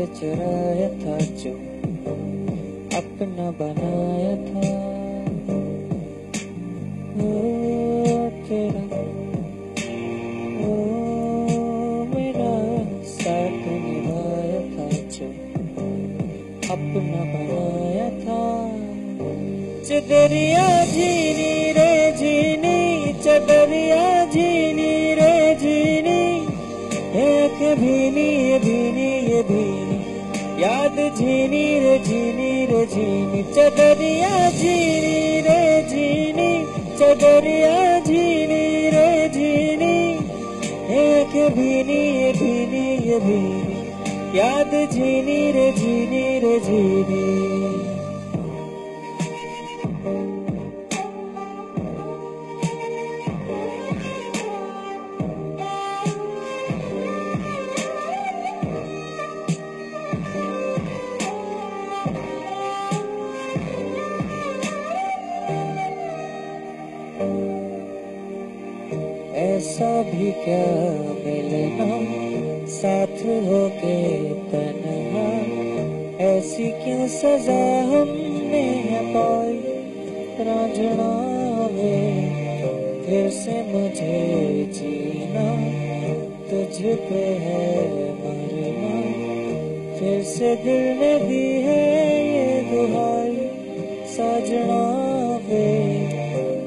से चुराया था, जो अपना बनाया था। ओ, तेरा, ओ, मेरा साथ निभाया था, जो अपना बनाया था। चदरिया जीनी रे जीनी चदरिया एक भीनी, ये भीनी ये भीनी। याद झीनी रे झीनी रे झीनी चदरिया झीनी रे झीनी चदरिया झीनी रे झीनी एक भीनी, ये भीनी ये भीनी। याद झीनी रे झीनी रे झीनी ऐसा भी क्या मिलना? साथ होके तन्हा। ऐसी क्यों सजा हमने पाई रांझना वे फिर से मुझे जीना। तुझ पे है मरना। फिर से दिल ने दी है ये दुहाई। साजना वे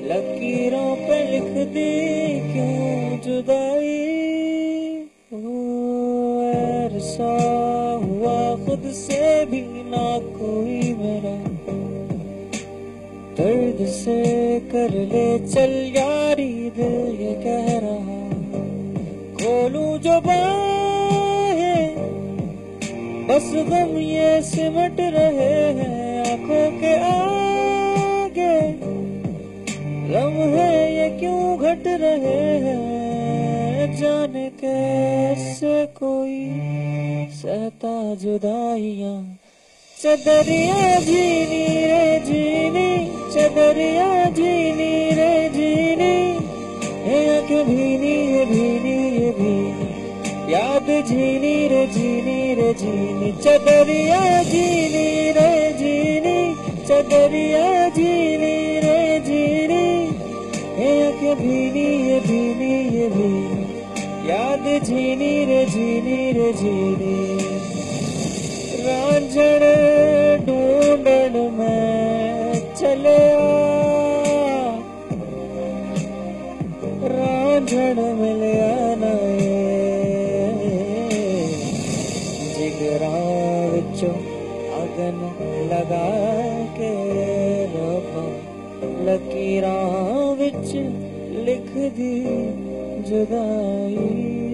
लकीरों पे दी क्यों जुदाई ऐसा हुआ खुद से भी ना कोई मेरा। दर्द से कर ले चल यारी दिल, ये कह रहा। खोलूं जो बाहें, बस गम ये सिमट रहे हैं आँखों के आगे। लम्हे ये क्यों घट रहे हैं, जाने कैसे कोई सहता जुदाइया। चदरिया जीनी रे जीनी, चदरिया जीनी रे जीनी। ये आँखें भीनी, ये भीनी ये भीनी। याद झीनी रे झीनी रे झीनी चदरिया जीनी रे जीनी, चदरिया जीनी आँखें भीनी ये भीनी ये भीनी याद झीनी रे झीनी रे झीनी रांझण ढूंढण में चले रांझण मिलया अगन लगा के रबा लकीरां विच लिख दी जुदाई